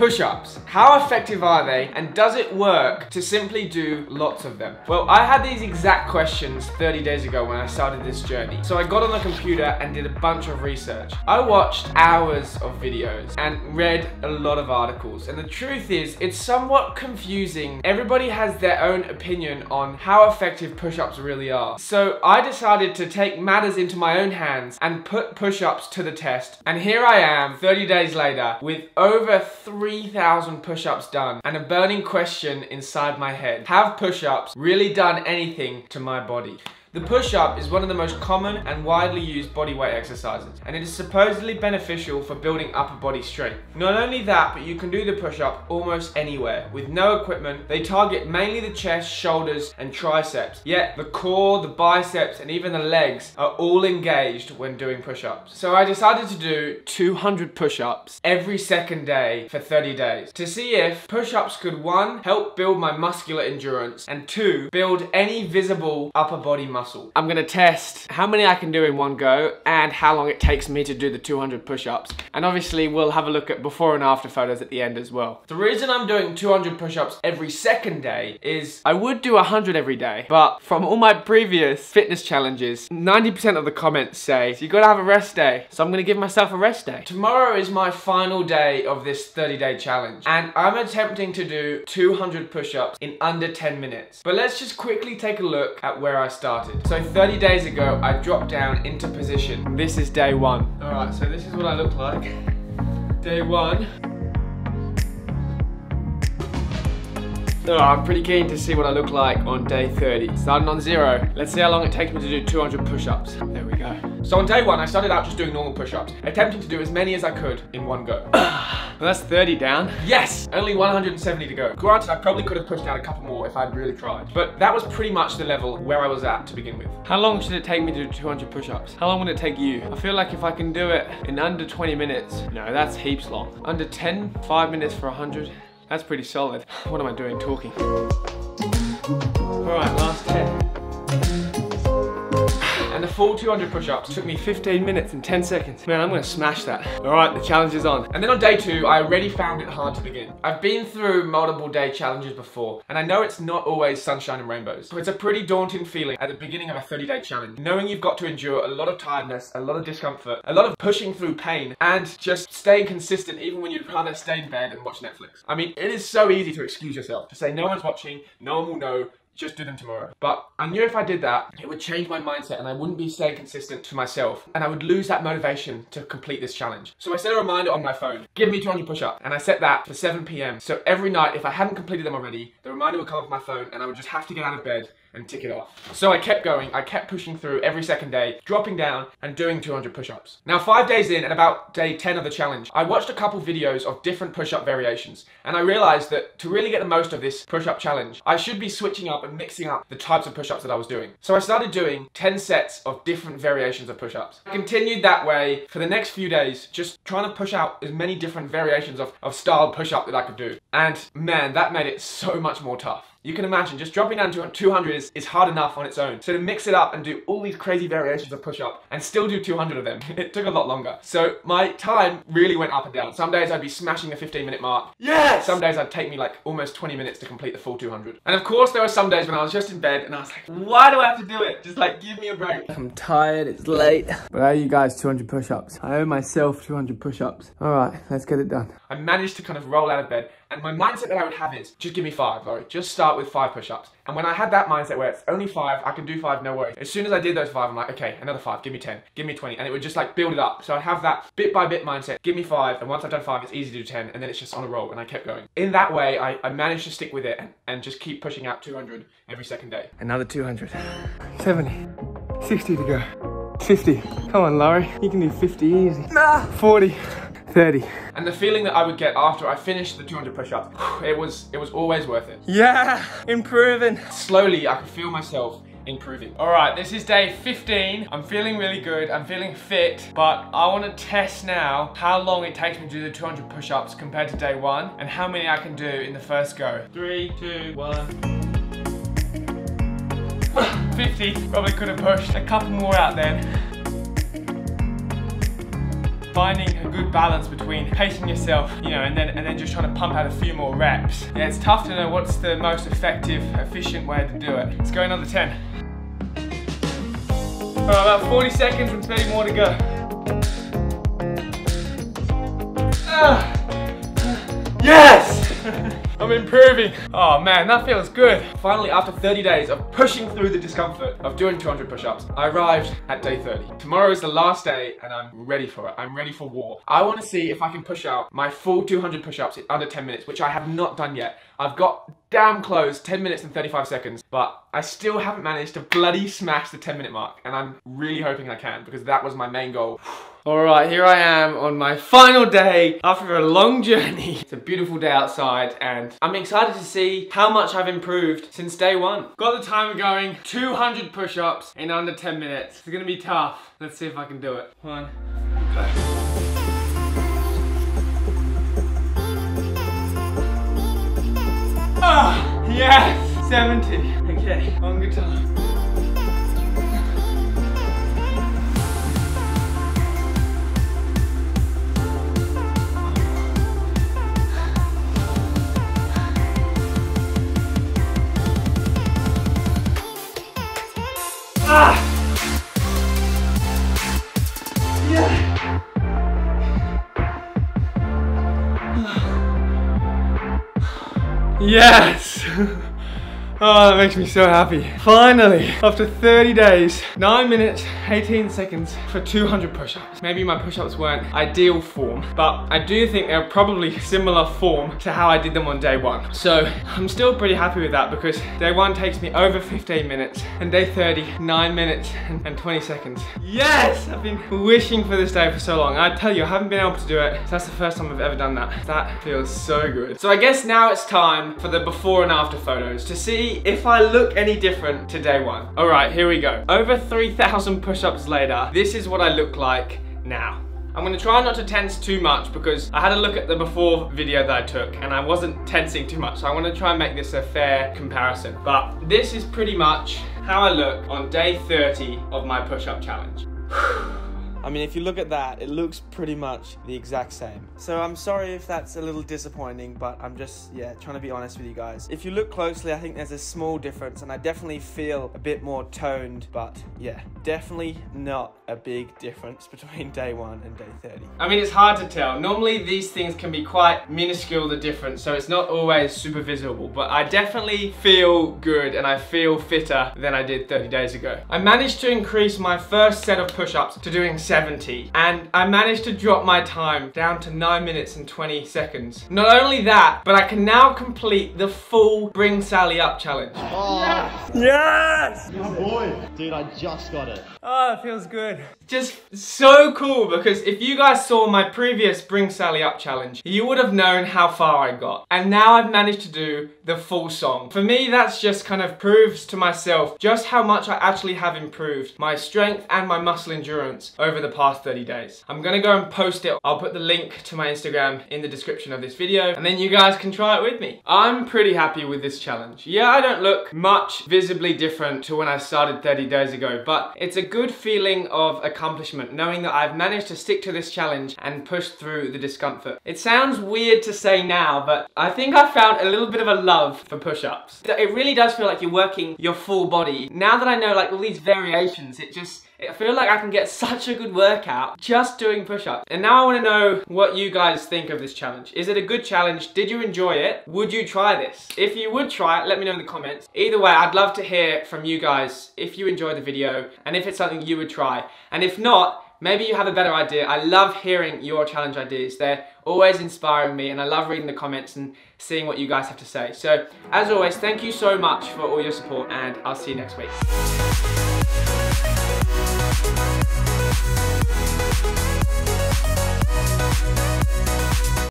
Push-ups. How effective are they and does it work to simply do lots of them? Well, I had these exact questions 30 days ago when I started this journey. So I got on the computer and did a bunch of research. I watched hours of videos and read a lot of articles. And the truth is, it's somewhat confusing. Everybody has their own opinion on how effective push-ups really are. So I decided to take matters into my own hands and put push-ups to the test. And here I am, 30 days later, with over three 3,000 push-ups done and a burning question inside my head. Have push-ups really done anything to my body? The push-up is one of the most common and widely used bodyweight exercises, and it is supposedly beneficial for building upper body strength. Not only that, but you can do the push-up almost anywhere. With no equipment, they target mainly the chest, shoulders, and triceps. Yet, the core, the biceps, and even the legs are all engaged when doing push-ups. So I decided to do 200 push-ups every second day for 30 days to see if push-ups could one, help build my muscular endurance, and two, build any visible upper body muscle muscle. I'm gonna test how many I can do in one go and how long it takes me to do the 200 push-ups. And obviously we'll have a look at before and after photos at the end as well. The reason I'm doing 200 push-ups every second day is I would do 100 every day, but from all my previous fitness challenges, 90% of the comments say, you gotta have a rest day. So I'm gonna give myself a rest day. Tomorrow is my final day of this 30 day challenge and I'm attempting to do 200 push-ups in under 10 minutes. But let's just quickly take a look at where I started started. So 30 days ago, I dropped down into position. This is day one. All right, so this is what I look like. Day one. So I'm pretty keen to see what I look like on day 30. Starting on zero. Let's see how long it takes me to do 200 push-ups. There we go. So on day one, I started out just doing normal push-ups, attempting to do as many as I could in one go. well, that's 30 down. Yes, only 170 to go. Granted, I probably could have pushed out a couple more if I'd really tried, but that was pretty much the level where I was at to begin with. How long should it take me to do 200 push-ups? How long would it take you? I feel like if I can do it in under 20 minutes, no, that's heaps long. Under 10, five minutes for 100, that's pretty solid. What am I doing talking? All right, last full 200 push-ups took me 15 minutes and 10 seconds. Man, I'm gonna smash that. All right, the challenge is on. And then on day two, I already found it hard to begin. I've been through multiple day challenges before, and I know it's not always sunshine and rainbows. So it's a pretty daunting feeling at the beginning of a 30 day challenge, knowing you've got to endure a lot of tiredness, a lot of discomfort, a lot of pushing through pain, and just staying consistent even when you'd rather stay in bed and watch Netflix. I mean, it is so easy to excuse yourself, to say no one's watching, no one will know, just do them tomorrow. But I knew if I did that, it would change my mindset and I wouldn't be staying consistent to myself and I would lose that motivation to complete this challenge. So I set a reminder on my phone, give me 200 push-ups and I set that for 7 p.m. So every night, if I hadn't completed them already, the reminder would come up my phone and I would just have to get out of bed and tick it off. So I kept going, I kept pushing through every second day, dropping down and doing 200 push-ups. Now five days in and about day 10 of the challenge, I watched a couple videos of different push-up variations and I realized that to really get the most of this push-up challenge, I should be switching up and mixing up the types of push-ups that I was doing. So I started doing 10 sets of different variations of push-ups. I continued that way for the next few days, just trying to push out as many different variations of, of style push-up that I could do. And man, that made it so much more tough. You can imagine just dropping down to 200 is, is hard enough on its own. So to mix it up and do all these crazy variations of push-up and still do 200 of them, it took a lot longer. So my time really went up and down. Some days I'd be smashing the 15 minute mark. Yes! Some days I'd take me like almost 20 minutes to complete the full 200. And of course there were some days when I was just in bed and I was like, why do I have to do it? Just like give me a break. I'm tired, it's late. But are you guys 200 push-ups? I owe myself 200 push-ups. All right, let's get it done. I managed to kind of roll out of bed and my mindset that I would have is, just give me five, Laurie. Just start with five push-ups. And when I had that mindset where it's only five, I can do five, no worries. As soon as I did those five, I'm like, okay, another five, give me 10, give me 20. And it would just like build it up. So I'd have that bit by bit mindset, give me five. And once I've done five, it's easy to do 10. And then it's just on a roll. And I kept going. In that way, I, I managed to stick with it and, and just keep pushing out 200 every second day. Another 200. 70. 60 to go. 50. Come on, Laurie. You can do 50 easy. Nah. 40. 30. And the feeling that I would get after I finished the 200 push-ups, it was, it was always worth it. Yeah, improving. Slowly, I could feel myself improving. All right, this is day 15. I'm feeling really good, I'm feeling fit, but I wanna test now how long it takes me to do the 200 push-ups compared to day one, and how many I can do in the first go. Three, two, one. 50, probably could have pushed a couple more out then. Finding a good balance between pacing yourself, you know, and then and then just trying to pump out a few more reps. Yeah, it's tough to know what's the most effective, efficient way to do it. Let's go another 10. All right, about 40 seconds and 30 more to go. I'm improving. Oh man, that feels good. Finally, after 30 days of pushing through the discomfort of doing 200 push-ups, I arrived at day 30. Tomorrow is the last day and I'm ready for it. I'm ready for war. I wanna see if I can push out my full 200 push-ups in under 10 minutes, which I have not done yet. I've got damn close, 10 minutes and 35 seconds, but I still haven't managed to bloody smash the 10 minute mark, and I'm really hoping I can, because that was my main goal. Alright, here I am on my final day after a long journey. It's a beautiful day outside, and I'm excited to see how much I've improved since day one. Got the timer going, 200 push-ups in under 10 minutes. It's gonna be tough. Let's see if I can do it. One, okay. Ah, yes! 70. Okay, on guitar. Yes! Oh, that makes me so happy. Finally, after 30 days, 9 minutes, 18 seconds for 200 push-ups. Maybe my push-ups weren't ideal form, but I do think they're probably similar form to how I did them on day one. So I'm still pretty happy with that because day one takes me over 15 minutes and day 30, 9 minutes and 20 seconds. Yes! I've been wishing for this day for so long. I tell you, I haven't been able to do it. That's the first time I've ever done that. That feels so good. So I guess now it's time for the before and after photos to see if I look any different to day one. All right, here we go. Over 3,000 push-ups later, this is what I look like now. I'm gonna try not to tense too much because I had a look at the before video that I took and I wasn't tensing too much. So I wanna try and make this a fair comparison. But this is pretty much how I look on day 30 of my push-up challenge. I mean, if you look at that, it looks pretty much the exact same. So I'm sorry if that's a little disappointing, but I'm just, yeah, trying to be honest with you guys. If you look closely, I think there's a small difference, and I definitely feel a bit more toned, but yeah, definitely not a big difference between day one and day 30. I mean, it's hard to tell. Normally, these things can be quite minuscule, the difference, so it's not always super visible, but I definitely feel good, and I feel fitter than I did 30 days ago. I managed to increase my first set of push-ups to doing 70 and I managed to drop my time down to 9 minutes and 20 seconds. Not only that, but I can now complete the full Bring Sally Up challenge. Oh. Yes! Yes! Good boy. Dude, I just got it. Oh, it feels good. Just so cool because if you guys saw my previous Bring Sally Up challenge, you would have known how far I got. And now I've managed to do the full song. For me, that's just kind of proves to myself just how much I actually have improved my strength and my muscle endurance over the past 30 days. I'm gonna go and post it. I'll put the link to my Instagram in the description of this video and then you guys can try it with me. I'm pretty happy with this challenge. Yeah, I don't look much visibly different to when I started 30 days ago, but it's a good feeling of accomplishment knowing that I've managed to stick to this challenge and push through the discomfort. It sounds weird to say now, but I think I found a little bit of a love for push-ups. It really does feel like you're working your full body. Now that I know like all these variations, it just I feel like I can get such a good workout just doing push-ups. And now I want to know what you guys think of this challenge. Is it a good challenge? Did you enjoy it? Would you try this? If you would try it, let me know in the comments. Either way, I'd love to hear from you guys if you enjoyed the video and if it's something you would try. And if not, maybe you have a better idea. I love hearing your challenge ideas. They're always inspiring me and I love reading the comments and seeing what you guys have to say. So as always, thank you so much for all your support and I'll see you next week. Thank you